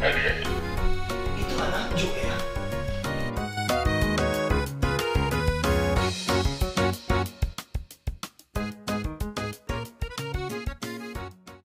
Okay.